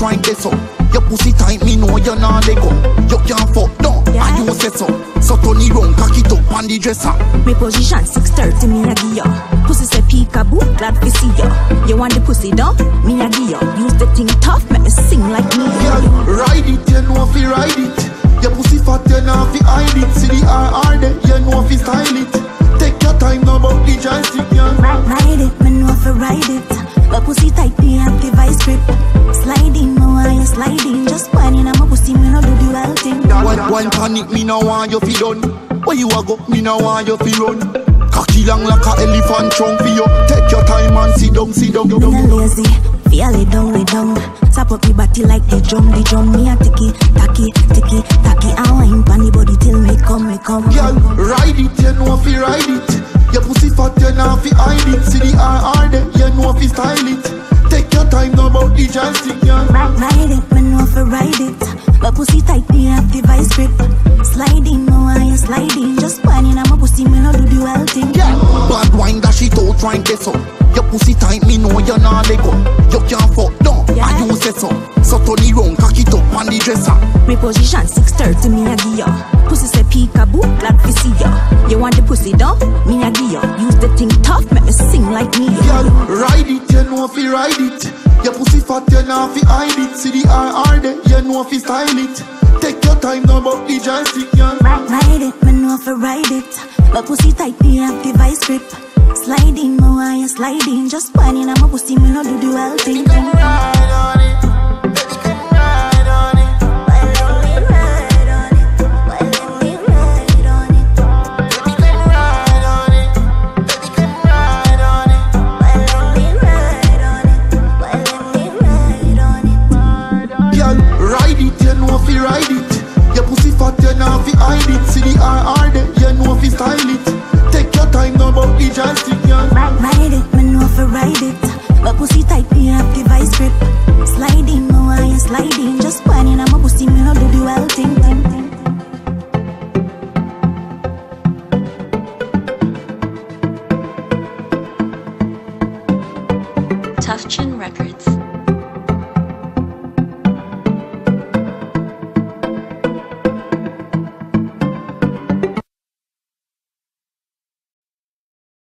so. Your pussy tight, me know you're not let go. You can't fuck down, Yeah. and you say so. So turn it round, cock it up on the dresser. Me position 630, me a give ya. Pussy say peekaboo, glad to see ya. You want the pussy down? Me a give. Use the thing tough, make me sing like me. Girl, ride it, you know fi ride it. Your pussy fat, you know fi hide it. See the RR there, you know fi style it. Take your time, no about the joystick, girl. Ride it, me know fi ride it. But pussy tight, me have the vice grip. Sliding, me sliding. Just whining, I'm a pussy, me no do the whole thing. One, one panic, me no want you fi done. Where you a go, me no want you fi run. Cocky long like a elephant trunk for you. Take your time and sit down, sit down, Me no lazy, feel it down, lay down. Tap up me body like the drum, the drum. Me a ticky, tacky, ticky, tacky. I wine pon the body till me come, me come. Girl, ride it, you know fi ride it. Your pussy fat, you know fi hide it. See the RR there, you know fi style it. Take your time, no about the joystick, girl. Ride it, me know fi ride it. But pussy tight, me have the vice grip. Sliding, me want you sliding. Just whining, I'm a pussy, me no do the whole thing. Yeah, bad wine that she out trying to so. Your pussy tight, me know you're not let go. You can't fuck down, Yeah. and you say so. So it round, cock it up on the dresser. Me position 630, me a ya. Pussy say peekaboo, glad to see ya. You want the pussy down? Me a ya. Use the thing tough, make me sing like me. Girl, ride it, you know fi ride it. Your pussy fat, you know fi hide it. See the RR there, you know fi style it. Take your time, no about the joystick, girl. Ride it, me know fi ride it. But pussy tight, me have the vice grip. Sliding, me want you sliding. Just whining, I'm a pussy, me no do the whole thing. Ride it, you know fi ride it. Your pussy fat, you know fi hide it. See the RR there, you know fi style it. Take your time, no about the joystick, girl. Ride it, me know fi ride it. But pussy tight, me have the vice grip. Sliding, me want you sliding. Just whining, I'm a pussy, me no do the whole thing. thing, thing. Tuffchin Records.